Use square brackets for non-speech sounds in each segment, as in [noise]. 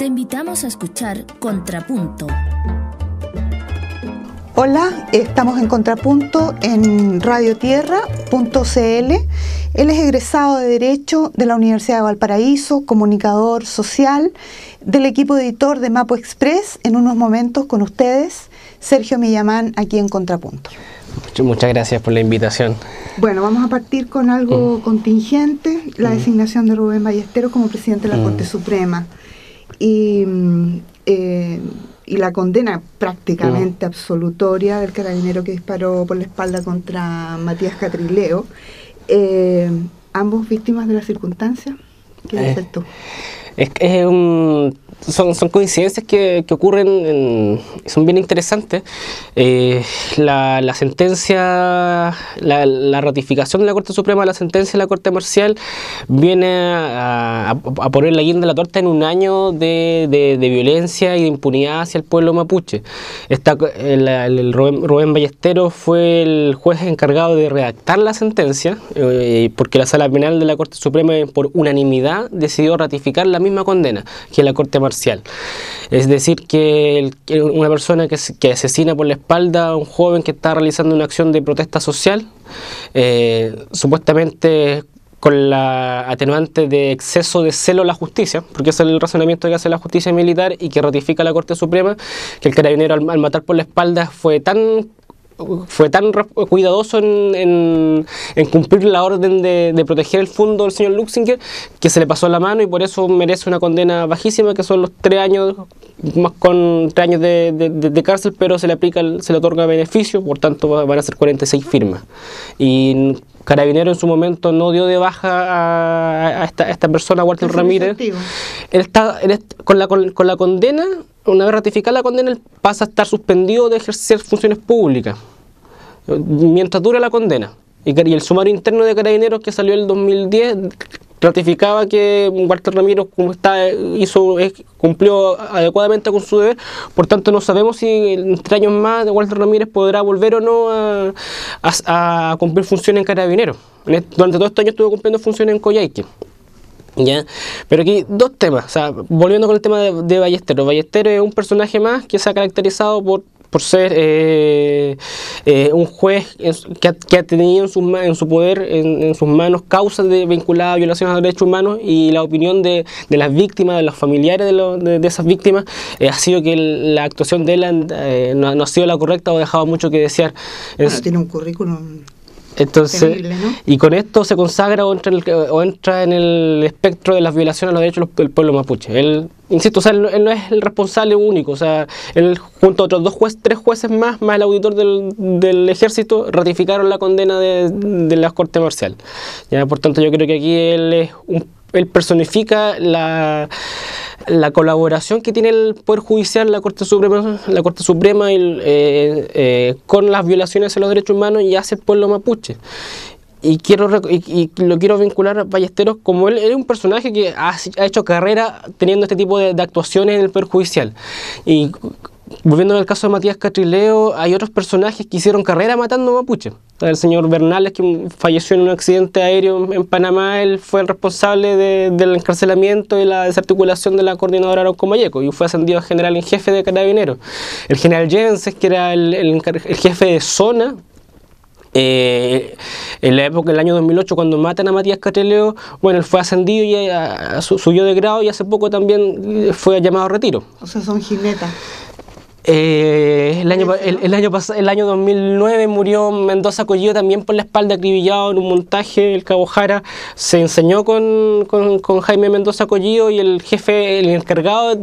Te invitamos a escuchar Contrapunto. Hola, estamos en Contrapunto en radiotierra.cl. Él es egresado de Derecho de la Universidad de Valparaíso, comunicador social del equipo editor de Mapo Express. En unos momentos con ustedes, Sergio Millamán, aquí en Contrapunto. Muchas gracias por la invitación. Bueno, vamos a partir con algo Mm. contingente, la Mm. designación de Rubén Ballesteros como presidente de la Mm. Corte Suprema y, eh, y la condena prácticamente absolutoria del carabinero que disparó por la espalda contra Matías Catrileo. Eh, ambos víctimas de la circunstancia. ¿Qué Eh, dices tú? Es, es un- son, coincidencias que, ocurren, en- son bien interesantes. Eh, la, sentencia, la, ratificación de la Corte Suprema de la sentencia de la Corte Marcial viene a, poner la guinda de la torta en un año de, violencia y de impunidad hacia el pueblo mapuche. Esta, el, Rubén Ballesteros fue el juez encargado de redactar la sentencia, eh, porque la Sala Penal de la Corte Suprema, por unanimidad, decidió ratificar la misma condena que la Corte Marcial. Es decir, que, una persona que, que asesina por la espalda a un joven que está realizando una acción de protesta social, eh, supuestamente con la atenuante de exceso de celo a la justicia, porque ese es el razonamiento que hace la justicia militar y que ratifica la Corte Suprema, que el carabinero al matar por la espalda fue tan fue tan cuidadoso en, en- en cumplir la orden de, proteger el fondo del señor Luxinger que se le pasó la mano y por eso merece una condena bajísima que son los tres años más con tres años de, de- cárcel pero se le aplica se le otorga beneficio por tanto va- van a ser 46 firmas. Y Carabinero en su momento no dio de baja a, esta, a esta persona Walter Ramírez él está, él est- con, la, con, con la condena, una vez ratificada la condena, él pasa a estar suspendido de ejercer funciones públicas, mientras dura la condena. Y, y el sumario interno de carabineros que salió el 2010 ratificaba que Walter Ramiro como está, hizo, cumplió adecuadamente con su deber, por tanto no sabemos si en tres años más Walter Ramírez podrá volver o no a, a- cumplir funciones en carabineros. Durante todo este año estuvo cumpliendo funciones en Coyhaique. ¿Ya? Pero aquí dos temas, o sea, volviendo con el tema de, de Ballesteros. Ballesteros es un personaje más que se ha caracterizado por, por ser eh, eh, un juez su- que ha, que ha tenido en, ma- en su poder, en, en sus manos, causas de, vinculadas a violaciones de derechos humanos y la opinión de, de las víctimas, de los familiares de, lo- de- de esas víctimas, eh, ha sido que el- la actuación de él eh, no, no ha sido la correcta o ha dejado mucho que desear. Bueno, Es- tiene un currículum entonces, Terrible, ¿no? y con esto se consagra o entra, en el, o entra en el espectro de las violaciones a los derechos del pueblo mapuche. Él, insisto, o sea, él, no- él no es el responsable único, o sea, él junto a otros dos jueces, tres jueces más, más el auditor del, del ejército, ratificaron la condena de, de la corte marcial. Ya, por tanto, yo creo que aquí él es un- él personifica la, la colaboración que tiene el Poder Judicial, la Corte Suprema, la Corte Suprema eh, eh, con las violaciones a los derechos humanos y hacia el pueblo mapuche. Y, quiero, y, y lo quiero vincular a Ballesteros como él, es un personaje que ha, hecho carrera teniendo este tipo de, de actuaciones en el Poder Judicial. Y volviendo al caso de Matías Catrileo, hay otros personajes que hicieron carrera matando mapuche. El señor Bernales, que falleció en un accidente aéreo en- Panamá, él fue el responsable de- del encarcelamiento y la desarticulación de la coordinadora Arauco Mayeco y fue ascendido a general en jefe de carabineros. El general Jenses, que era el, jefe de zona, eh, en la época del año 2008, cuando matan a Matías Catrileo, bueno, él fue ascendido y eh, a- su- subió de grado y hace poco también eh, fue llamado a retiro. O sea, son jinetas. Eh, el, año, el, el año pas- el año 2009 murió Mendoza Collillo también por la espalda acribillado en un montaje. El Cabo Jara se enseñó con, con- con Jaime Mendoza Collillo y el jefe, el encargado,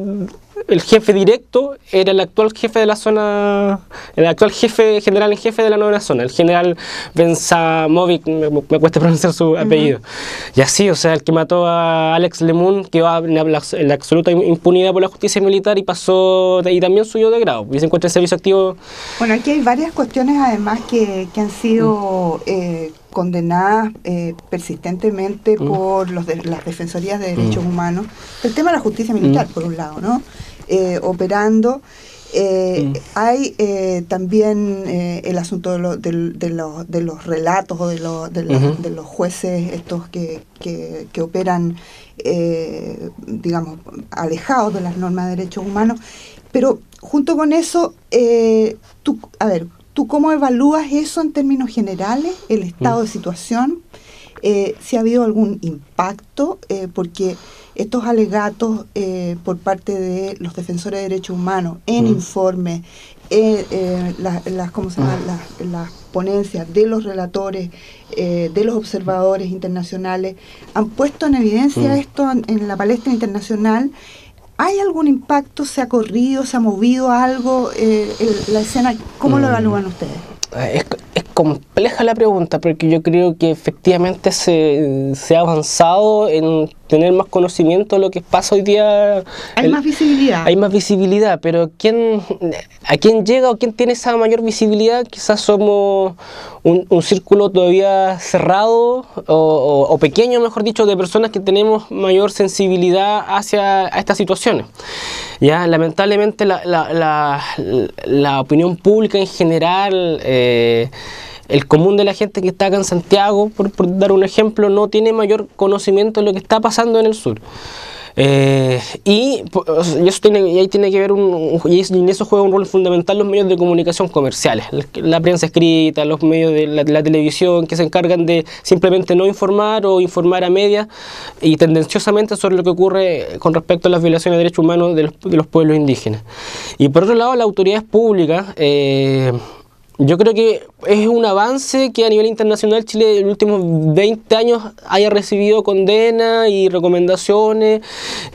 el jefe directo era el actual jefe de la zona, el actual jefe general en jefe de la novena zona, el general Benzamovic, me, me cuesta pronunciar su apellido. Y así, o sea, el que mató a Alex Lemun en la, en la absoluta impunidad por la justicia militar y pasó, y también subió de grado, y se encuentra en servicio activo. Bueno, aquí hay varias cuestiones además que, que han sido eh, condenadas eh, persistentemente Mm. por los de- las defensorías de derechos Mm. humanos. El tema de la justicia militar, Mm. por un lado, ¿no? Eh, operando Eh, hay eh, también el asunto de, lo- de los- de los relatos o de, lo- de, los- Ujú. de los jueces estos que, que- que operan, digamos, alejados de las normas de derechos humanos. Pero junto con eso, tú, a ver, ¿tú cómo evalúas eso en términos generales, el estado Mm. de situación? Eh, si ha habido algún impacto, eh, porque estos alegatos eh, por parte de los defensores de derechos humanos en Mm. informes, las, ¿cómo se llama? las, las ponencias de los relatores, de los observadores internacionales, han puesto en evidencia Mm. esto en, en la palestra internacional. ¿Hay algún impacto? ¿Se ha corrido? ¿Se ha movido algo? eh, el- la escena, ¿cómo lo Mm. evalúan ustedes? Es, es compleja la pregunta porque yo creo que efectivamente se, se ha avanzado en tener más conocimiento de lo que pasa hoy día. Hay El- más visibilidad. Hay más visibilidad, pero ¿quién, ¿a quién llega o quién tiene esa mayor visibilidad? Quizás somos un, un círculo todavía cerrado o, o- o pequeño, mejor dicho, de personas que tenemos mayor sensibilidad hacia a estas situaciones. Ya, lamentablemente la, la- la- la opinión pública en general, eh, el común de la gente que está acá en Santiago, por, dar un ejemplo, no tiene mayor conocimiento de lo que está pasando en el sur. Eh, y, eso tiene, ahí tiene que ver un, y en eso juega un rol fundamental los medios de comunicación comerciales, la, prensa escrita, los medios de la, la televisión que se encargan de simplemente no informar o informar a medias y tendenciosamente sobre lo que ocurre con respecto a las violaciones de derechos humanos de los, de los pueblos indígenas. Y por otro lado, las autoridades públicas eh, yo creo que es un avance que a nivel internacional Chile en los últimos 20 años haya recibido condenas y recomendaciones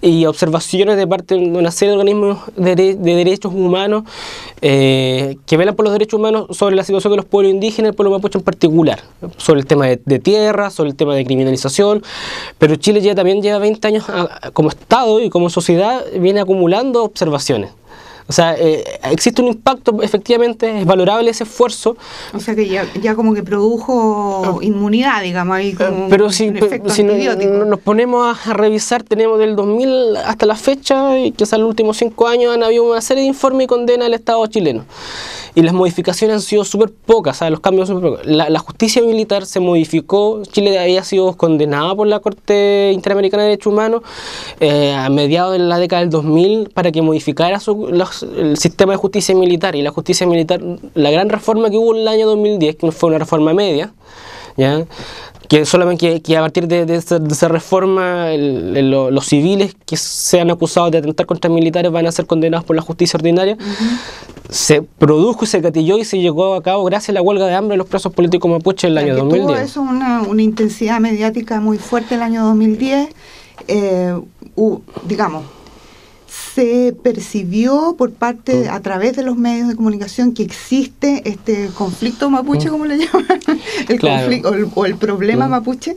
y observaciones de parte de una serie de organismos de, dere- de derechos humanos eh, que velan por los derechos humanos sobre la situación de los pueblos indígenas, el pueblo mapuche en particular, sobre el tema de, de tierra, sobre el tema de criminalización, pero Chile ya también lleva 20 años a- a- como Estado y como sociedad viene acumulando observaciones. O sea, eh, existe un impacto, efectivamente, es valorable ese esfuerzo, O sea que ya, ya como que produjo inmunidad, digamos, ahí como Ah. pero si, un efecto si no- antibiótico. no- nos ponemos a revisar, tenemos del 2000 hasta la fecha, y quizás los últimos cinco años han habido una serie de informes y condenas al Estado chileno. Y las modificaciones han sido súper pocas, sea, los cambios son súper pocos. La, la justicia militar se modificó, Chile había sido condenado por la Corte Interamericana de Derechos Humanos eh, a mediados de la década del 2000 para que modificara su- los- el sistema de justicia militar. Y la justicia militar, la gran reforma que hubo en el año 2010, que fue una reforma media, ¿ya? que solamente que, que a partir de, de esa, de esa reforma el- el- lo- los civiles que sean acusados de atentar contra militares van a ser condenados por la justicia ordinaria se produjo y se gatilló y se llegó a cabo gracias a la huelga de hambre de los presos políticos mapuches en el año que tuvo 2010 eso una, una intensidad mediática muy fuerte el año 2010, eh, digamos, se percibió por parte, a través de los medios de comunicación, que existe este conflicto mapuche, como le llaman, [laughs] el Claro. conflicto o el, o el problema mapuche,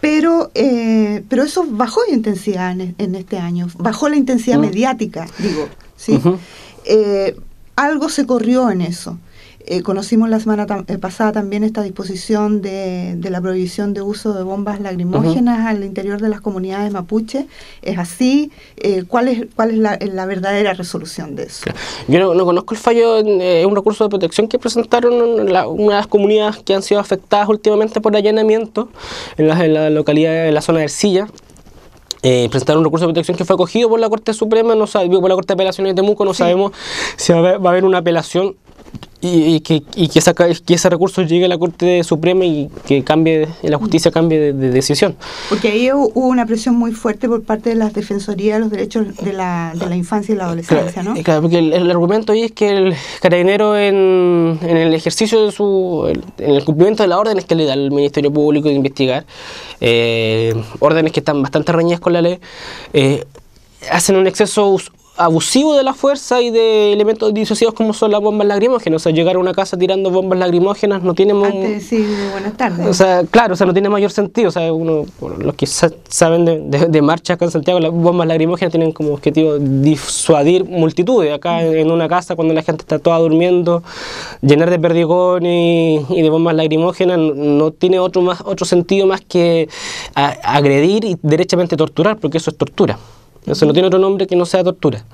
pero, eh, pero eso bajó de intensidad en, en este año, bajó la intensidad mediática, digo, ¿sí? Eh, algo se corrió en eso. Eh, conocimos la semana tam- eh, pasada también esta disposición de, de la prohibición de uso de bombas lacrimógenas al interior de las comunidades mapuche. ¿Es así? Eh, ¿Cuál es, cuál es la, la verdadera resolución de eso? Yo no, no conozco el fallo, eh, es un recurso de protección que presentaron la- una de las comunidades que han sido afectadas últimamente por allanamiento en la, en la localidad de la zona de Ercilla. Eh, presentaron un recurso de protección que fue acogido por la Corte Suprema, no sabe, por la Corte de Apelaciones de Temuco, no sabemos si va a haber, va a haber una apelación y, y que, y que, esa- que ese recurso llegue a la Corte Suprema y que cambie, la justicia cambie de, de decisión. Porque ahí hu- hubo una presión muy fuerte por parte de las defensorías de los derechos de la, de la infancia y la adolescencia, ¿no? Claro, claro, porque el, el argumento ahí es que el carabinero en, en el ejercicio de su, en el cumplimiento de las órdenes que le da el Ministerio Público de investigar, eh, órdenes que están bastante reñidas con la ley, eh, hacen un exceso abusivo de la fuerza y de elementos disuasivos como son las bombas lacrimógenas. O sea, llegar a una casa tirando bombas lacrimógenas no tiene... Antes de decir buenas tardes. o sea, claro, o sea, no tiene mayor sentido. O sea, uno, por los que sa- saben de, de, de marcha acá en Santiago, las bombas lacrimógenas tienen como objetivo disuadir multitudes. Acá en, en una casa, cuando la gente está toda durmiendo, llenar de perdigones y, y de bombas lacrimógenas no, no tiene otro, más, otro sentido más que a- agredir y derechamente torturar, porque eso es tortura. Eso no tiene otro nombre que no sea tortura.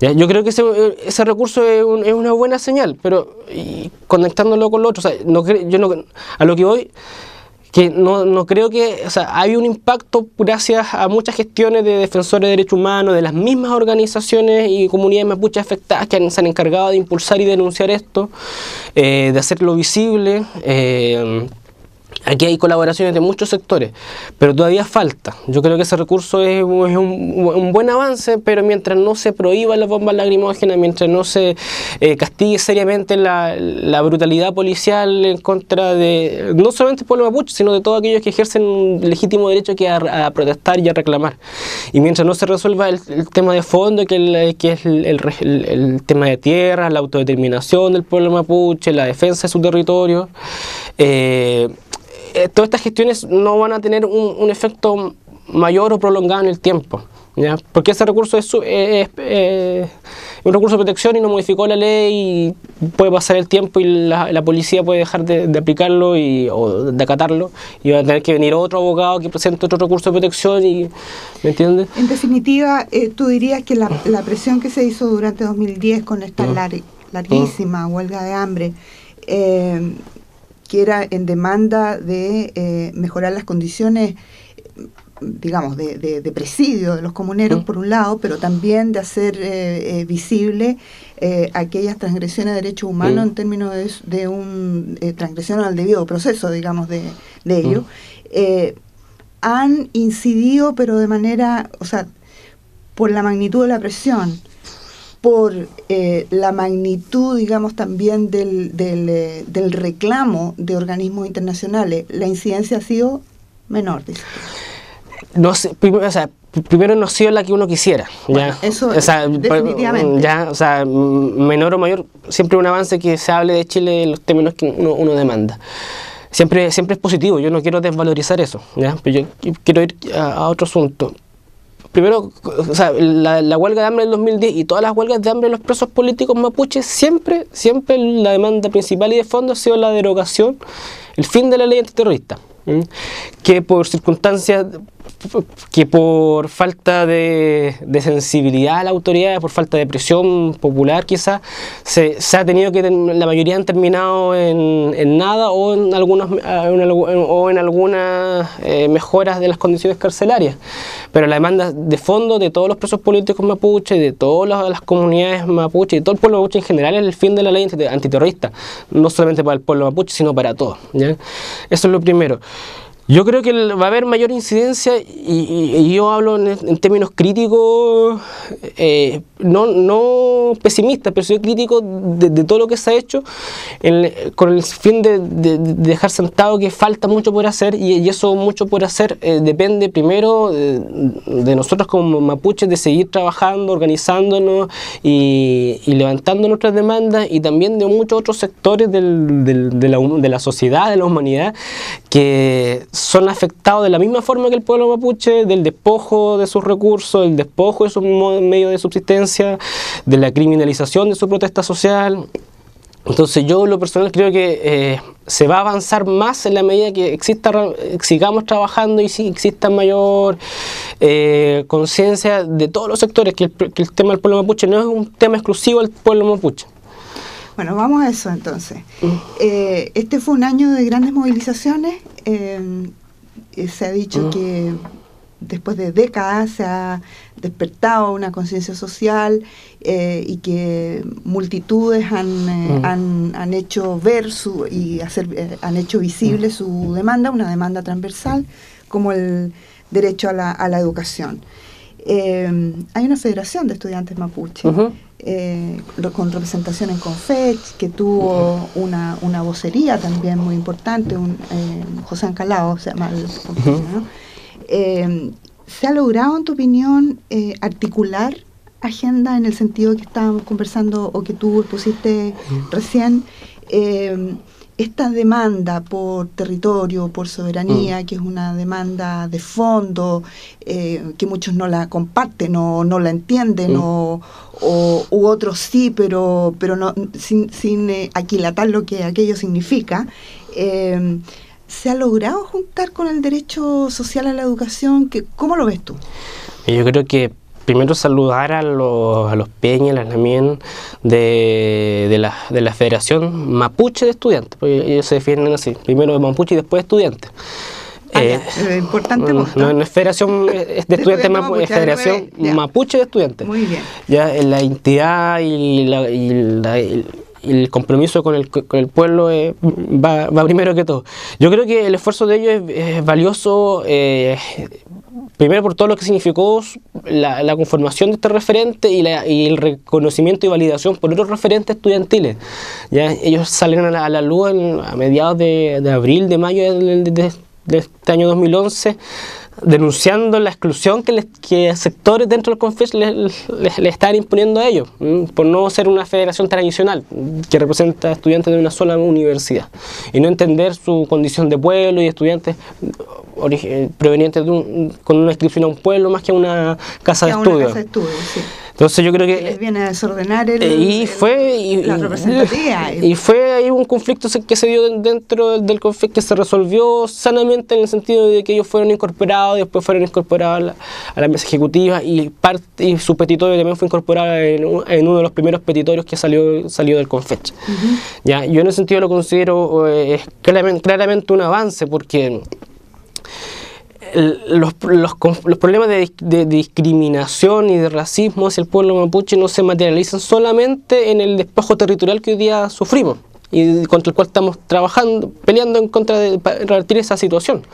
Yo creo que ese, ese recurso es, una buena señal, pero conectándolo con lo otro, o sea, yo no, a lo que voy que no, no, creo que, o sea, hay un impacto gracias a muchas gestiones de defensores de derechos humanos, de las mismas organizaciones y comunidades mapuches afectadas que se han encargado de impulsar y denunciar esto, eh, de hacerlo visible. Eh, Aquí hay colaboraciones de muchos sectores, pero todavía falta. Yo creo que ese recurso es, un, buen avance, pero mientras no se prohíban las bombas lacrimógenas, mientras no se eh, castigue seriamente la, brutalidad policial en contra de no solamente el pueblo mapuche, sino de todos aquellos que ejercen un legítimo derecho que a, protestar y a reclamar. Y mientras no se resuelva el, tema de fondo, que, es el, tema de tierra, la autodeterminación del pueblo mapuche, la defensa de su territorio, eh, eh, todas estas gestiones no van a tener un, efecto mayor o prolongado en el tiempo. ¿ya? Porque ese recurso es, un recurso de protección y no modificó la ley y puede pasar el tiempo y la, policía puede dejar de, aplicarlo y, o de acatarlo y va a tener que venir otro abogado que presente otro recurso de protección y ¿me entiendes? En definitiva, eh, tú dirías que la, presión que se hizo durante 2010 con esta larguísima huelga de hambre eh, que era en demanda de eh, mejorar las condiciones digamos, de, presidio de los comuneros, por un lado, pero también de hacer eh, eh, visible aquellas transgresiones de derechos humanos en términos de, de un transgresión al debido proceso, digamos, de, de ello, mm. han incidido, pero de manera, o sea, por la magnitud de la presión, por eh, la magnitud, digamos, también del, eh, del, reclamo de organismos internacionales, la incidencia ha sido menor. No sé, primero, o sea, primero no ha sido la que uno quisiera. ya. Eso definitivamente. Ya, o sea, menor o mayor, siempre un avance que se hable de Chile en los términos que uno, demanda. Siempre, siempre es positivo, yo no quiero desvalorizar eso, ¿ya? pero yo quiero ir a otro asunto primero, o sea, la, huelga de hambre del 2010 y todas las huelgas de hambre de los presos políticos mapuches, siempre, siempre la demanda principal y de fondo ha sido la derogación, el fin de la ley antiterrorista, que por circunstancias que por falta de, sensibilidad a la autoridad, por falta de presión popular quizás, se, ha tenido que, la mayoría han terminado en, nada o en, algunos, o en algunas eh, mejoras de las condiciones carcelarias. Pero la demanda de fondo de todos los presos políticos mapuche, de todas las, comunidades mapuche, de todo el pueblo mapuche en general, es el fin de la ley antiterrorista, no solamente para el pueblo mapuche, sino para todos. Eso es lo primero. Yo creo que va a haber mayor incidencia y, yo hablo en, términos críticos, eh, no, no pesimista, pero soy crítico de, todo lo que se ha hecho con el fin de, dejar sentado que falta mucho por hacer y, eso mucho por hacer eh, depende primero de, nosotros como mapuches de seguir trabajando, organizándonos y, levantando nuestras demandas y también de muchos otros sectores de, la, de la sociedad, de la humanidad, que son afectados de la misma forma que el pueblo mapuche, del despojo de sus recursos, del despojo de sus medios de subsistencia, de la criminalización de su protesta social. Entonces yo lo personal creo que eh, se va a avanzar más en la medida que exista, sigamos trabajando y si exista mayor eh, conciencia de todos los sectores, que el, que el tema del pueblo mapuche no es un tema exclusivo del pueblo mapuche. Bueno, vamos a eso entonces. Eh, este fue un año de grandes movilizaciones. Eh, se ha dicho que después de décadas se ha despertado una conciencia social eh, y que multitudes han, mm. han, hecho ver su, y hacer, han hecho visible su demanda, una demanda transversal como el derecho a la, a la educación. hay una federación de estudiantes mapuche. Eh, con representación en Confech, que tuvo una, una vocería también muy importante, un, eh, José Ancalao se llama el eh, ¿Se ha logrado, en tu opinión, articular agenda en el sentido que estábamos conversando o que tú expusiste recién? Esta demanda por territorio, por soberanía, mm. que es una demanda de fondo, eh, que muchos no la comparten o no la entienden, mm. o, u otros sí, pero, pero no, sin, sin eh, aquilatar lo que aquello significa, eh, ¿se ha logrado juntar con el derecho social a la educación? ¿Cómo lo ves tú? Yo creo que primero saludar a los, a los peñas, las lamien de, de, la, de la Federación Mapuche de Estudiantes, porque ellos se defienden así, primero de Mapuche y después estudiantes. Ah, eh, importante no, no, es Federación [laughs] de Estudiantes Mapuche, es Federación Mapuche de Estudiantes. Muy bien. Ya la entidad y, la, y la, el compromiso con el, con el pueblo eh, va, va, primero que todo. Yo creo que el esfuerzo de ellos es, es valioso, eh, primero por todo lo que significó la, la conformación de este referente y, la, y, el reconocimiento y validación por otros referentes estudiantiles. ¿ya? Ellos salen a la, a la luz en, a mediados de, abril, de mayo de, de, de este año 2011 denunciando la exclusión que, les, que sectores dentro del CONFES les, les, les, están imponiendo a ellos, por no ser una federación tradicional que representa a estudiantes de una sola universidad y no entender su condición de pueblo y estudiantes provenientes de un, con una inscripción a un pueblo más que a una casa de estudio. Sí. Entonces yo creo que... Les viene a desordenar el, y fue, y, la representativa. Y, [laughs] y, fue ahí un conflicto que se dio dentro del conflicto que se resolvió sanamente en el sentido de que ellos fueron incorporados después fueron incorporados a la, a la mesa ejecutiva y, parte, y su petitorio también fue incorporado en, en, uno de los primeros petitorios que salió, salió del CONFECH. Uh -huh. ¿Ya? Yo en ese sentido lo considero eh, claramente, claramente un avance porque los, los, los, problemas de, discriminación y de racismo hacia el pueblo mapuche no se materializan solamente en el despojo territorial que hoy día sufrimos y contra el cual estamos trabajando, peleando en contra de revertir esa situación,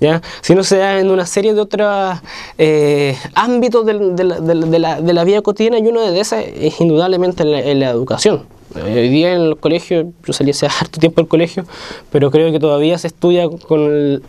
¿ya? sino se da en una serie de otros eh, ámbitos de, la, de, la, de, la, vida cotidiana y uno de esas es indudablemente en la, en la educación. Hoy día en los colegios, yo salí hace [laughs] harto tiempo del colegio, pero creo que todavía se estudia con el,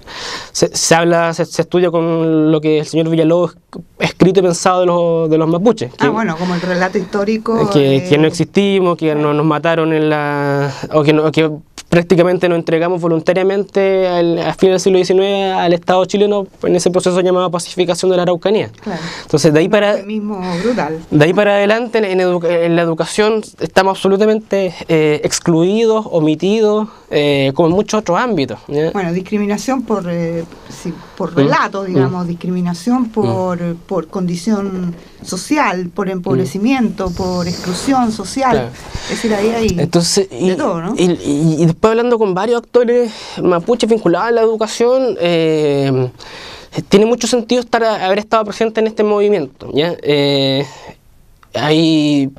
se, se, habla, se, se, estudia con lo que el señor Villalobos escrito y pensado de los, de los mapuches. Ah, bueno, como el relato histórico. Que, eh, que no existimos, que no, nos mataron en la. o que, no, que prácticamente nos entregamos voluntariamente al, a fines del siglo XIX al Estado chileno en ese proceso llamado pacificación de la Araucanía. Claro. Entonces, de ahí para mismo brutal. De ahí para adelante en, en la educación estamos absolutamente eh, excluidos, omitidos, eh, como en muchos otros ámbitos. ¿ya? Bueno, discriminación por, eh, sí, por relato, mm. digamos, mm. discriminación por, mm. por condición social, por empobrecimiento, por exclusión social. Claro. Es decir, ahí hay Entonces, y, de todo, ¿no? Y, y, después hablando con varios actores mapuches vinculados a la educación, eh, tiene mucho sentido estar haber estado presente en este movimiento. ¿ya? Eh, hay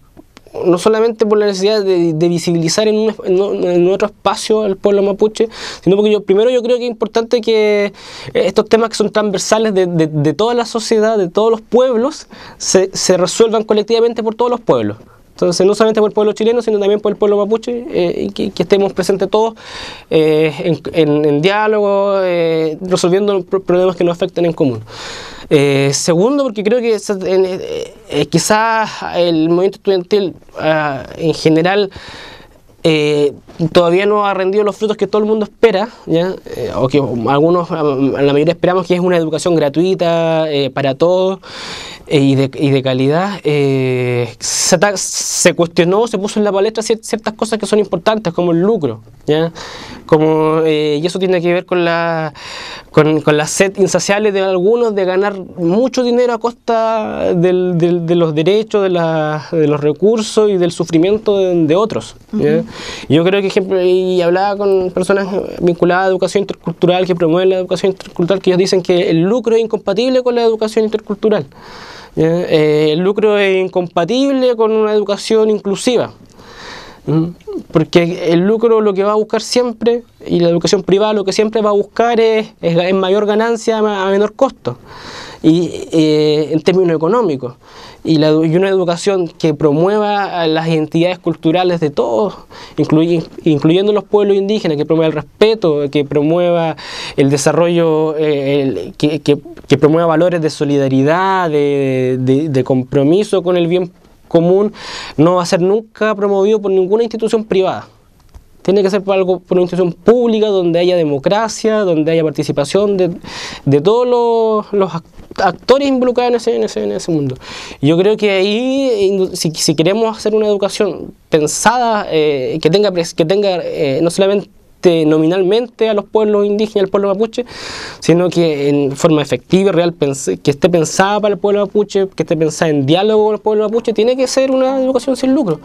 no solamente por la necesidad de, visibilizar en, un, otro espacio al pueblo mapuche, sino porque yo primero yo creo que es importante que estos temas que son transversales de, toda la sociedad, de todos los pueblos, se resuelvan colectivamente por todos los pueblos. Entonces, no solamente por el pueblo chileno, sino también por el pueblo mapuche, eh, que, estemos presentes todos eh, en, diálogo, eh, resolviendo problemas que nos afecten en común. Eh, segundo, porque creo que quizás el movimiento estudiantil uh, en general todavía no ha rendido los frutos que todo el mundo espera, ¿ya? Eh, o que algunos, la mayoría esperamos que es una educación gratuita eh, para todos y de, y, de, calidad. Se, se, cuestionó, se puso en la palestra ciertas cosas que son importantes, como el lucro, ¿ya? Como, y eso tiene que ver con la, con, con, la sed insaciable de algunos de ganar mucho dinero a costa del, del, de los derechos, de, la, de, los recursos y del sufrimiento de, de otros. Uh -huh. Yo creo que, ejemplo, y hablaba con personas vinculadas a educación intercultural que promueven la educación intercultural, que ellos dicen que el lucro es incompatible con la educación intercultural. Eh, el lucro es incompatible con una educación inclusiva. Porque el lucro lo que va a buscar siempre, y la educación privada lo que siempre va a buscar es, es, es mayor ganancia a menor costo, y eh, en términos económicos. Y, la, y, una educación que promueva las identidades culturales de todos, incluy, incluyendo los pueblos indígenas, que promueva el respeto, que promueva el desarrollo, eh, que, promueva valores de solidaridad, de, compromiso con el bien común no va a ser nunca promovido por ninguna institución privada. Tiene que ser por algo por una institución pública donde haya democracia, donde haya participación de, de todos los, los, actores involucrados en ese, mundo. Yo creo que ahí, si, queremos hacer una educación pensada, eh, que tenga, que tenga eh, no solamente nominalmente a los pueblos indígenas, al pueblo mapuche, sino que en forma efectiva real, que esté pensada para el pueblo mapuche, que esté pensada en diálogo con el pueblo mapuche, tiene que ser una educación sin lucro.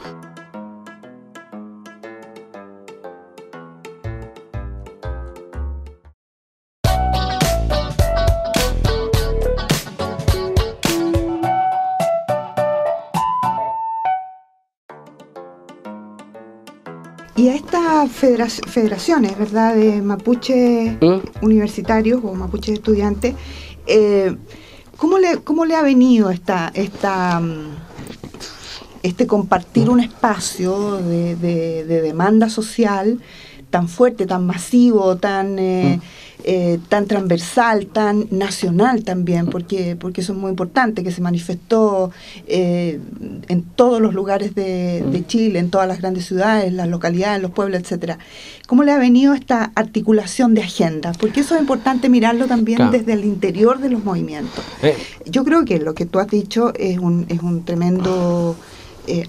Y a estas federaciones, ¿verdad?, de mapuches ¿Mm? universitarios o mapuches estudiantes, eh, ¿cómo, le, ¿cómo le ha venido esta, esta, mm, este compartir un espacio de, demanda social tan fuerte, tan masivo, tan... Eh, ¿Mm? Eh, tan transversal, tan nacional también, porque, porque eso es muy importante, que se manifestó eh, en todos los lugares de. Chile, en todas las grandes ciudades, las localidades, los pueblos, etcétera. ¿Cómo le ha venido esta articulación de agenda? Porque eso es importante mirarlo también desde el interior de los movimientos. Eh. Yo creo que lo que tú has dicho es un, es un tremendo...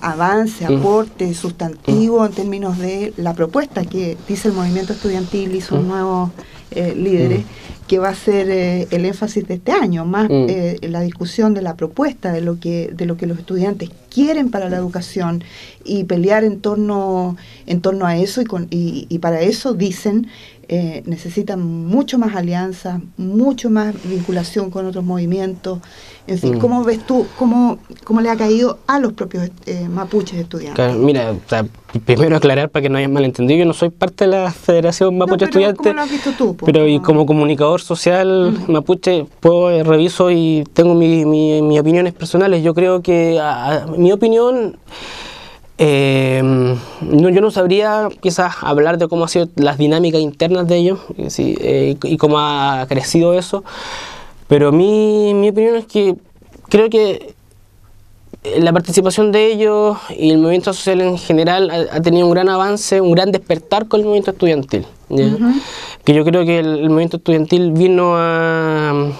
avance, mm. aporte sustantivo mm. en términos de la propuesta que dice el movimiento estudiantil y sus nuevos eh, líderes, mm. que va a ser eh, el énfasis de este año, más mm. eh, la discusión de la propuesta, de lo, que, de lo que los estudiantes quieren para la educación y pelear en torno, en torno a eso y, con, y, y para eso dicen eh, necesitan mucho más alianza, mucho más vinculación con otros movimientos. En fin, mm. ¿cómo ves tú, cómo, cómo le ha caído a los propios eh, mapuches estudiantes? mira, primero aclarar para que no haya malentendido, yo no soy parte de la Federación Mapuche Estudiantes, ¿cómo lo has visto tú, pero y como comunicador social mapuche, puedo, eh, reviso y tengo mis mi, opiniones personales. Yo creo que mi opinión eh, yo no sabría quizás hablar de cómo han sido las dinámicas internas de ellos eh, y cómo ha crecido eso, pero mi, mi opinión es que creo que la participación de ellos y el movimiento social en general ha, tenido un gran avance, un gran despertar con el movimiento estudiantil. Que yo creo que el movimiento estudiantil vino a,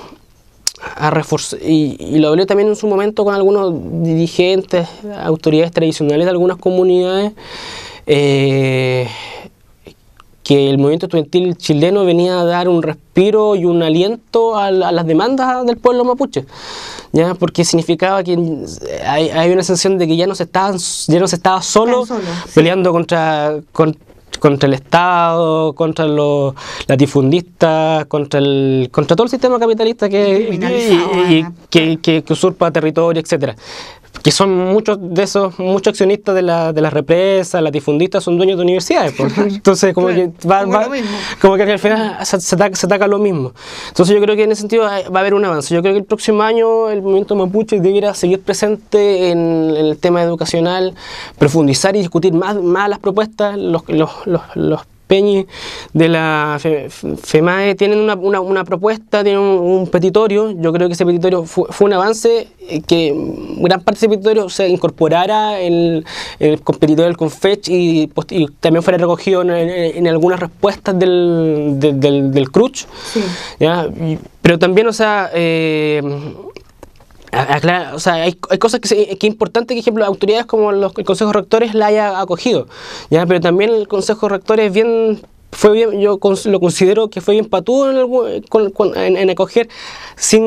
a reforzar, y, lo hablé también en su momento con algunos dirigentes, autoridades tradicionales de algunas comunidades, eh, que el movimiento estudiantil chileno venía a dar un respiro y un aliento a, las demandas del pueblo mapuche. ¿ya? porque significaba que hay, una sensación de que ya no se, estaban, ya no se estaba solo, peleando contra, contra el Estado, contra los latifundistas, contra el contra todo el sistema capitalista que, que, que, usurpa territorio, etcétera que son muchos de esos, muchos accionistas de, la, de las represas, latifundistas, son dueños de universidades. Pues. Entonces, como que va, como que al final se, se, ataca, lo mismo. Entonces, yo creo que en ese sentido va a haber un avance. Yo creo que el próximo año el movimiento mapuche debiera seguir presente en, el tema educacional, profundizar y discutir más, más las propuestas, los, los, los, los Peñi de la FEMAE tienen una, una, propuesta, tienen un, petitorio. Yo creo que ese petitorio fue, un avance eh, que gran parte de ese petitorio se incorporara en el, petitorio del CONFECH y, también fuera recogido en, algunas respuestas del, del, del, CRUCH. Pero también, o sea, eh, o sea, hay, hay cosas que, que es importante que, ejemplo, autoridades como los, el Consejo Rectores la haya acogido, ¿ya? pero también el Consejo Rectores bien fue bien, yo lo considero que fue bien patudo en, en, acoger sin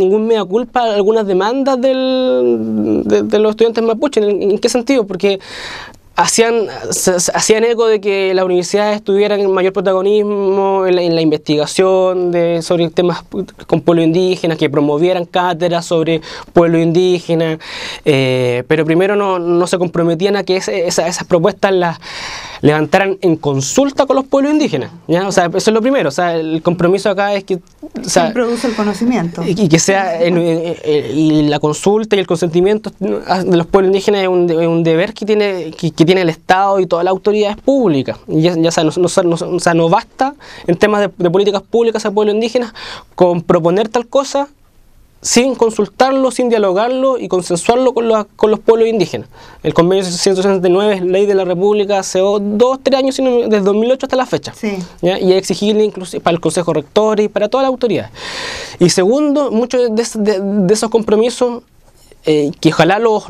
ningún mea culpa algunas demandas del, de, los estudiantes mapuche. ¿En, qué sentido? Porque hacían, hacían eco de que las universidades tuvieran mayor protagonismo en la, investigación de, sobre temas con pueblo indígena, que promovieran cátedras sobre pueblo indígena, eh, pero primero no, no, se comprometían a que esas propuestas las levantaran en consulta con los pueblos indígenas. ¿ya? O sea, eso es lo primero. O sea, el compromiso acá es que... O sea, produce el conocimiento. Y, que sea... y la consulta y el consentimiento de los pueblos indígenas es un, deber que tiene, que, tiene el Estado y todas las autoridades públicas. Y ya, ya sea, no, o sea, no basta en temas de, de políticas públicas a pueblos indígenas con proponer tal cosa sin consultarlo, sin dialogarlo y consensuarlo con los, con los pueblos indígenas. El convenio 169 es ley de la República hace dos, tres años, desde 2008 hasta la fecha. Y es exigible inclusive para el Consejo Rector y para toda la autoridad. Y segundo, muchos de, esos compromisos eh, que ojalá los,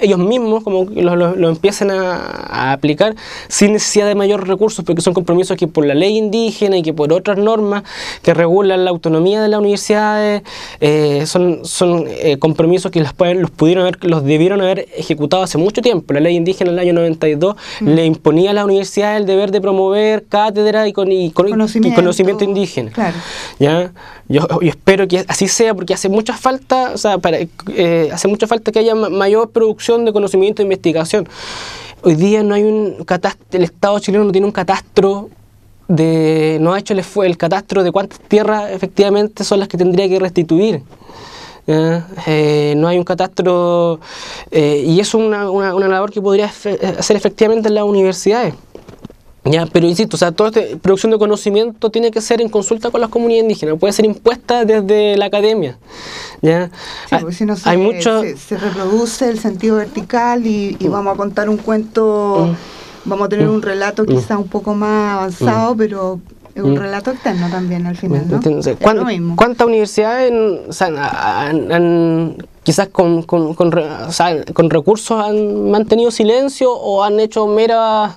ellos mismos como lo, empiecen a, aplicar sin necesidad de mayores recursos, porque son compromisos que por la ley indígena y que por otras normas que regulan la autonomía de las universidades, eh, son, son eh, compromisos que los, pueden, los pudieron haber, los debieron haber ejecutado hace mucho tiempo. La ley indígena en el año 92 mm. le imponía a la universidad el deber de promover cátedra y, con, y, conocimiento, indígena. ¿ya? Yo, espero que así sea, porque hace mucha falta, o sea, para, hace mucha falta que haya mayor producción de conocimiento e investigación. Hoy día no hay un catastro, el Estado chileno no tiene un catastro de, no ha hecho el, el catastro de cuántas tierras efectivamente son las que tendría que restituir. Eh, no hay un catastro eh, y es una, una, una labor que podría hacer efectivamente en las universidades. Ya, pero insisto, o sea, toda esta producción de conocimiento tiene que ser en consulta con las comunidades indígenas, puede ser impuesta desde la academia. ¿ya? porque si no se, Hay mucho... se, reproduce el sentido vertical y, mm. vamos a contar un cuento, mm. vamos a tener un relato mm. quizá un poco más avanzado, pero es un relato externo también al final, ¿no? ¿Cuántas universidades han, quizás con, con, con, recursos han mantenido silencio o han hecho meras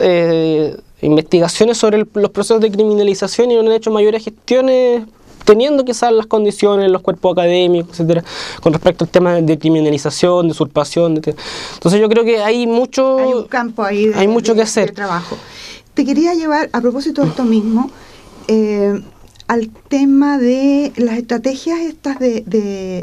eh, investigaciones sobre los procesos de criminalización y no han hecho mayores gestiones teniendo quizás las condiciones, los cuerpos académicos, etcétera, con respecto al tema de criminalización, de usurpación. entonces yo creo que hay mucho... Hay un campo ahí de, hay mucho que hacer. trabajo. Te quería llevar, a propósito de esto mismo, eh, al tema de las estrategias estas de,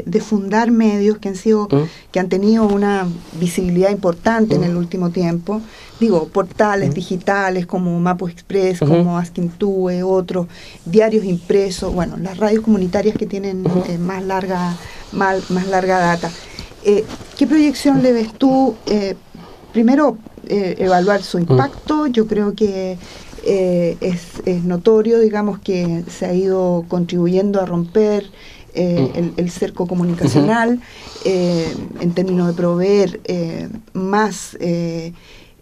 de, fundar medios que han sido, ¿Mm? que han tenido una visibilidad importante en el ¿Mm? último tiempo. Digo, portales ¿Mm? digitales como Mapo Express, como Askintue, otros, diarios impresos, bueno, las radios comunitarias que tienen eh, más larga, más, más larga data. Eh, ¿Qué proyección le ves tú? Eh, primero, evaluar su impacto. Yo creo que eh, es, notorio, digamos, que se ha ido contribuyendo a romper eh, el, cerco comunicacional eh, en términos de proveer más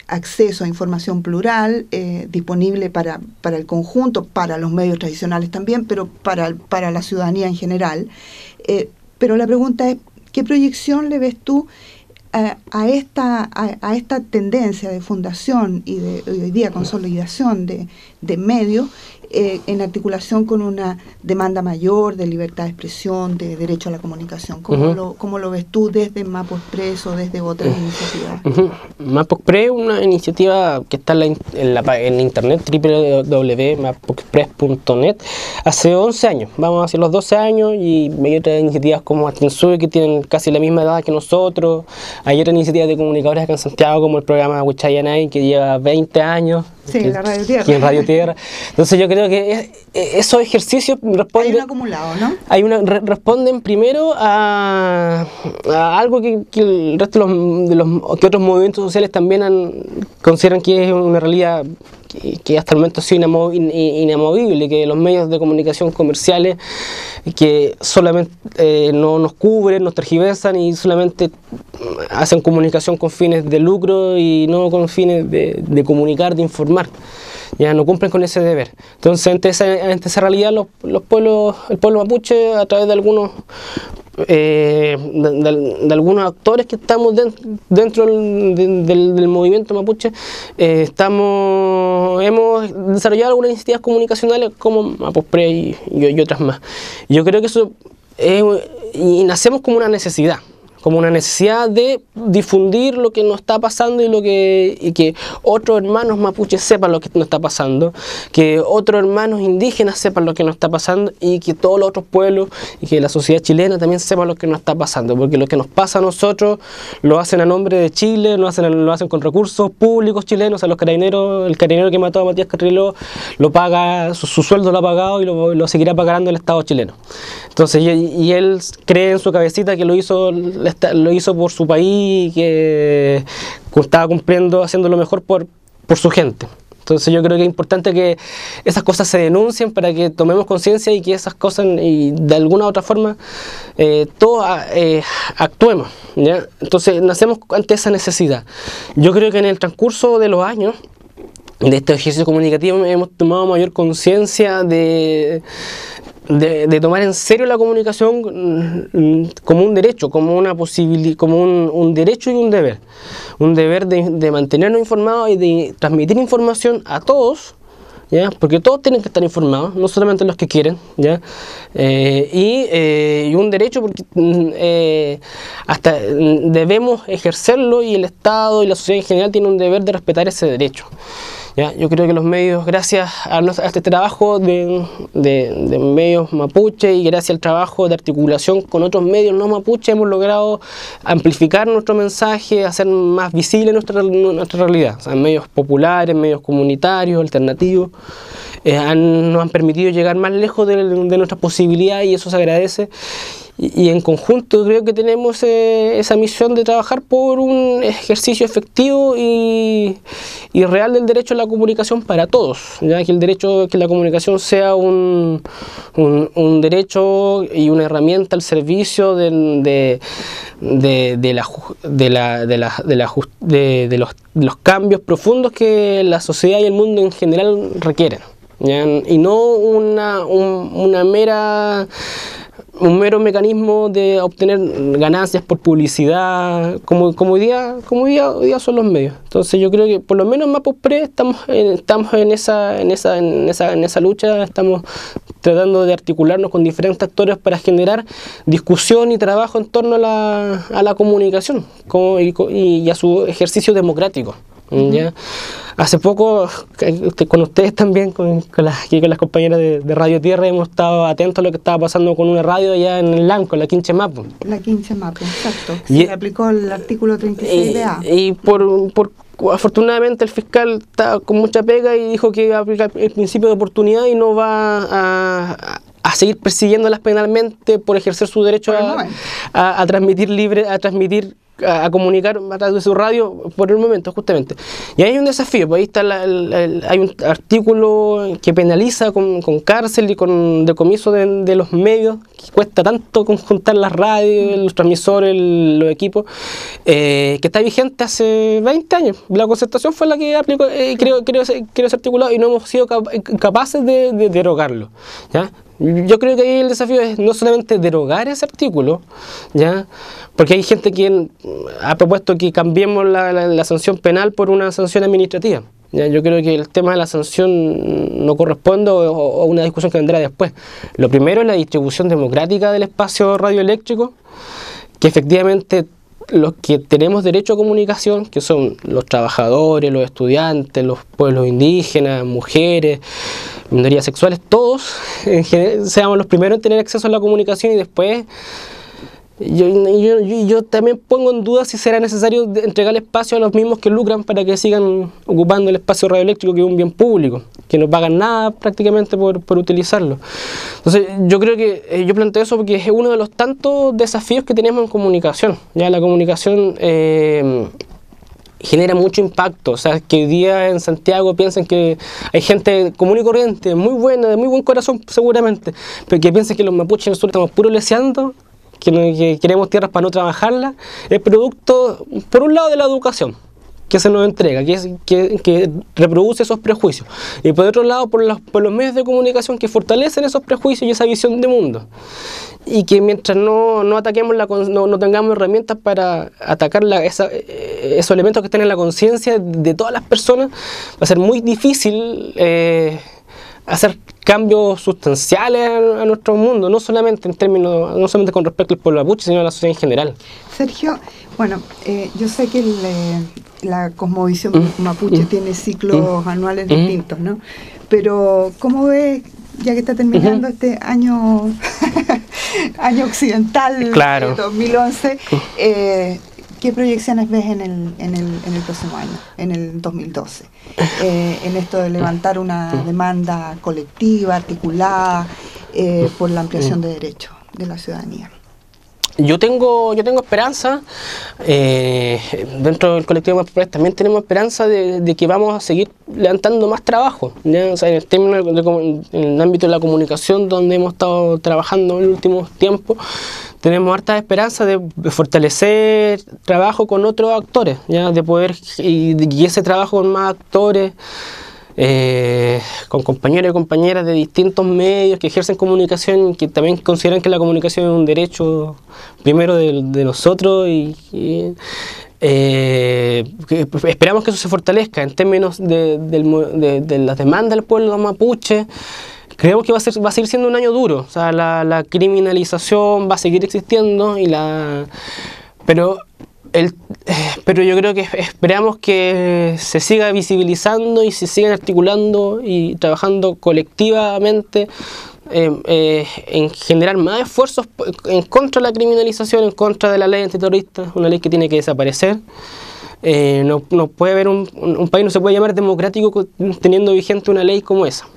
acceso a información plural disponible para, para, el conjunto, para los medios tradicionales también, pero para, para la ciudadanía en general. pero la pregunta es, ¿qué proyección le ves tú a, esta, a, esta tendencia de fundación y de hoy día consolidación de, de medios eh, en articulación con una demanda mayor de libertad de expresión, de derecho a la comunicación. ¿Cómo, lo, cómo lo ves tú desde Mapo Express o desde otras iniciativas? Mapo Express es una iniciativa que está en, la, en, internet www.mapoexpress.net hace 11 años, vamos a hacer los 12 años y hay otras iniciativas como Astensue que tienen casi la misma edad que nosotros, hay otras iniciativas de comunicadores acá en Santiago como el programa Huichayanay que lleva 20 años. Sí, en la Radio Tierra. en Radio Tierra. Entonces yo creo que esos ejercicios responden... Hay un acumulado, ¿no? Hay una, responden primero a, algo que, el resto de los, que otros movimientos sociales también han, consideran que es una realidad que, hasta el momento ha sido inamovible, que los medios de comunicación comerciales que solamente eh, no nos cubren, nos tergiversan y solamente hacen comunicación con fines de lucro y no con fines de, comunicar, de informar ya no cumplen con ese deber. Entonces, ante esa, esa realidad, los, los, pueblos, el pueblo mapuche, a través de algunos eh, de, algunos actores que estamos dentro del, movimiento mapuche, eh, estamos, hemos desarrollado algunas iniciativas comunicacionales como Mapuspre y, y, otras más. Yo creo que eso y nacemos como una necesidad como una necesidad de difundir lo que nos está pasando y lo que y que otros hermanos mapuches sepan lo que nos está pasando, que otros hermanos indígenas sepan lo que nos está pasando y que todos los otros pueblos y que la sociedad chilena también sepan lo que nos está pasando, porque lo que nos pasa a nosotros lo hacen a nombre de Chile, lo hacen lo hacen con recursos públicos chilenos, a los carabineros, el carabinero que mató a Matías Carrillo lo paga, su, sueldo lo ha pagado y lo, seguirá pagando el Estado chileno. Entonces, y él cree en su cabecita que lo hizo lo hizo por su país y que estaba cumpliendo, haciendo lo mejor por, por su gente. Entonces yo creo que es importante que esas cosas se denuncien para que tomemos conciencia y que esas cosas de alguna u otra forma eh, todos eh, actuemos. Entonces nacemos ante esa necesidad. Yo creo que en el transcurso de los años de este ejercicio comunicativo hemos tomado mayor conciencia de de, tomar en serio la comunicación mm, como un derecho, como una posibilidad, como un, derecho y un deber. Un deber de, mantenernos informados y de transmitir información a todos, ¿ya? porque todos tienen que estar informados, no solamente los que quieren, ¿ya? Eh, eh, y, un derecho porque mm, eh, hasta debemos ejercerlo y el Estado y la sociedad en general tienen un deber de respetar ese derecho. Yo creo que los medios, gracias a, este trabajo de, medios mapuche y gracias al trabajo de articulación con otros medios no mapuche, hemos logrado amplificar nuestro mensaje, hacer más visible nuestra, nuestra realidad. medios populares, medios comunitarios, alternativos, eh, nos han permitido llegar más lejos de, de nuestras posibilidades y eso se agradece y, en conjunto creo que tenemos eh, esa misión de trabajar por un ejercicio efectivo y, real del derecho a la comunicación para todos, ya que el derecho que la comunicación sea un, un, derecho y una herramienta al servicio de, de, de, la, de, la, de, la, de, de los, los cambios profundos que la sociedad y el mundo en general requieren. y no una, una mera un mero mecanismo de obtener ganancias por publicidad, como, como, hoy, día, como hoy, día, son los medios. Entonces yo creo que por lo menos en Mapos Pre estamos, en, estamos en, esa, en, esa, en, esa, en esa lucha, estamos tratando de articularnos con diferentes actores para generar discusión y trabajo en torno a la, a la comunicación y, y a su ejercicio democrático. ¿Ya? Hace poco, con ustedes también, con, las, aquí con las compañeras de, Radio Tierra, hemos estado atentos a lo que estaba pasando con una radio allá en el Lanco, la Quinche Mapo. La Quinche Mapo, exacto. Se aplicó el artículo 36 de A. Y por, por afortunadamente el fiscal está con mucha pega y dijo que iba a aplicar el principio de oportunidad y no va a, a seguir persiguiéndolas penalmente por ejercer su derecho a, a, transmitir libre, a transmitir a, comunicar a través de su radio por el momento, justamente. Y hay un desafío, pues ahí está hay un artículo que penaliza con, cárcel y con decomiso de, los medios, que cuesta tanto conjuntar las radios, los transmisores, los equipos, eh, que está vigente hace 20 años. La concertación fue la que aplicó, eh, creo, creo, creo ese articulado y no hemos sido capaces de, de derogarlo. ¿ya? Yo creo que ahí el desafío es no solamente derogar ese artículo, ¿ya? porque hay gente que ha propuesto que cambiemos la, sanción penal por una sanción administrativa. ¿ya? Yo creo que el tema de la sanción no corresponde a una discusión que vendrá después. Lo primero es la distribución democrática del espacio radioeléctrico, que efectivamente los que tenemos derecho a comunicación, que son los trabajadores, los estudiantes, los pueblos indígenas, mujeres, minorías sexuales, todos en seamos los primeros en tener acceso a la comunicación y después yo, yo, yo, también pongo en duda si será necesario entregar espacio a los mismos que lucran para que sigan ocupando el espacio radioeléctrico que es un bien público, que no pagan nada prácticamente por, por utilizarlo. Entonces yo creo que eh, yo planteo eso porque es uno de los tantos desafíos que tenemos en comunicación. Ya la comunicación eh, genera mucho impacto. O sea, que hoy día en Santiago piensan que hay gente común y corriente, muy buena, de muy buen corazón seguramente, pero que piensan que los mapuches nosotros estamos puro leseando, que, queremos tierras para no trabajarlas, es producto, por un lado, de la educación que se nos entrega, que, que, reproduce esos prejuicios. Y por otro lado, por los, por los medios de comunicación que fortalecen esos prejuicios y esa visión de mundo y que mientras no, no ataquemos la, no, no, tengamos herramientas para atacar la, eh, esos elementos que están en la conciencia de todas las personas, va a ser muy difícil eh, hacer cambios sustanciales a, nuestro mundo, no solamente en términos, no solamente con respecto al pueblo mapuche, sino a la sociedad en general. Sergio, bueno, eh, yo sé que la cosmovisión mm. mapuche mm. tiene ciclos mm. anuales distintos, ¿no? Pero, ¿cómo ves ya que está terminando este año [laughs] año occidental claro. 2011, eh, ¿qué proyecciones ves en el, en, el, en el próximo año, en el 2012? Eh, en esto de levantar una demanda colectiva, articulada, eh, por la ampliación de derechos de la ciudadanía yo tengo, yo tengo esperanza, eh, dentro del colectivo Más también tenemos esperanza de, que vamos a seguir levantando más trabajo, en, el término en el ámbito de la comunicación donde hemos estado trabajando en los últimos tiempos, tenemos harta esperanza de fortalecer trabajo con otros actores, ¿ya? de poder, y, ese trabajo con más actores, eh, con compañeros y compañeras de distintos medios que ejercen comunicación que también consideran que la comunicación es un derecho primero de, nosotros y, eh, esperamos que eso se fortalezca en términos de las demandas del pueblo mapuche creemos que va a, ser, va a seguir siendo un año duro. O sea, la, criminalización va a seguir existiendo y la... Pero el, pero yo creo que esperamos que se siga visibilizando y se sigan articulando y trabajando colectivamente eh, eh, en generar más esfuerzos en contra de la criminalización, en contra de la ley antiterrorista, una ley que tiene que desaparecer. Eh, no, no, puede haber un, un, país, no se puede llamar democrático teniendo vigente una ley como esa.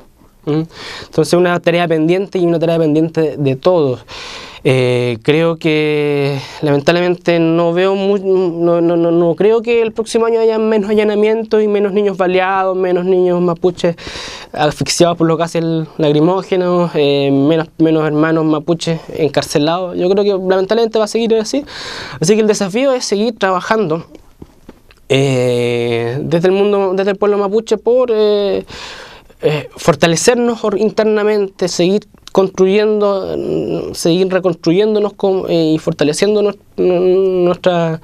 Entonces una tarea pendiente y una tarea pendiente de todos. Eh, creo que lamentablemente no veo no, no, no, creo que el próximo año haya menos allanamientos y menos niños baleados, menos niños mapuches asfixiados por los gases lacrimógenos, eh, menos, menos hermanos mapuches encarcelados. Yo creo que lamentablemente va a seguir así. Así que el desafío es seguir trabajando eh, desde el mundo, desde el pueblo mapuche por eh, fortalecernos internamente, seguir construyendo, seguir reconstruyéndonos eh, y fortaleciendo nuestra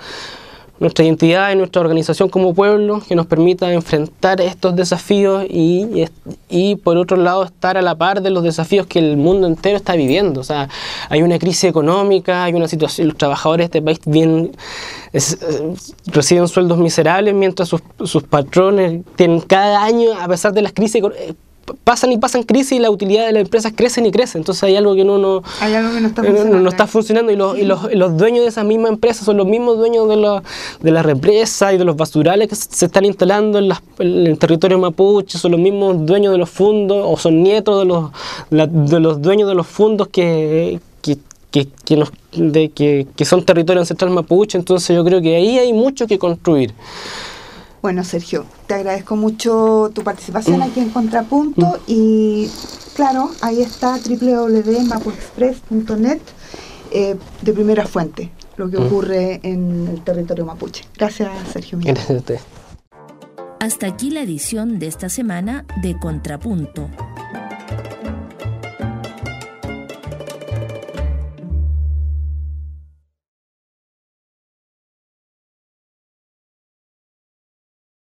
nuestra identidad y nuestra organización como pueblo que nos permita enfrentar estos desafíos y, y, por otro lado estar a la par de los desafíos que el mundo entero está viviendo. O sea, hay una crisis económica, hay una situación, los trabajadores de este país bien, reciben sueldos miserables mientras sus, sus patrones tienen cada año, a pesar de las crisis pasan y pasan crisis y la utilidad de las empresas crecen y crecen. Entonces hay algo que no, no, está, funcionando. y, los, y los, dueños de esas mismas empresas son los mismos dueños de, la, de las represas y de los basurales que se están instalando en, el territorio mapuche, son los mismos dueños de los fondos o son nietos de los, de los dueños de los fondos que, que, que, nos, de, que, que son territorio ancestral mapuche. Entonces yo creo que ahí hay mucho que construir. Bueno, Sergio, te agradezco mucho tu participación aquí en Contrapunto y claro, ahí está www.mapuexpress.net eh, de primera fuente, lo que ocurre en el territorio mapuche. Gracias, Sergio. Gracias a usted. Hasta aquí la edición de esta semana de Contrapunto